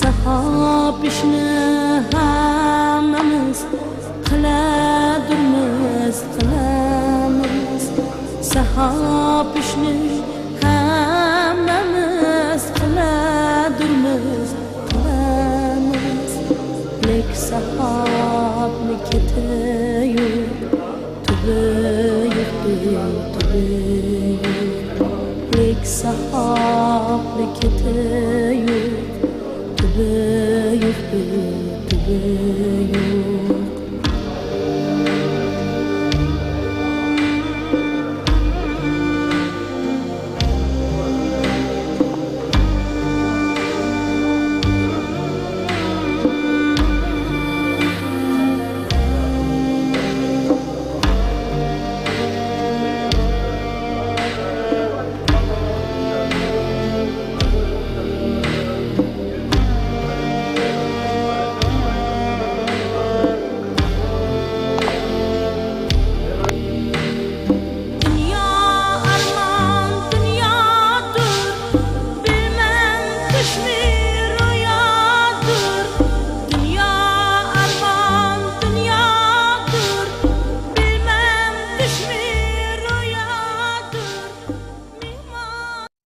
sahab ishni hammamiz qiladurmiz qilamiz sahab ishni hammamiz qiladurmiz qilamiz lek sahabni ketayu Tek sahab lekete yuf, tebe yuf,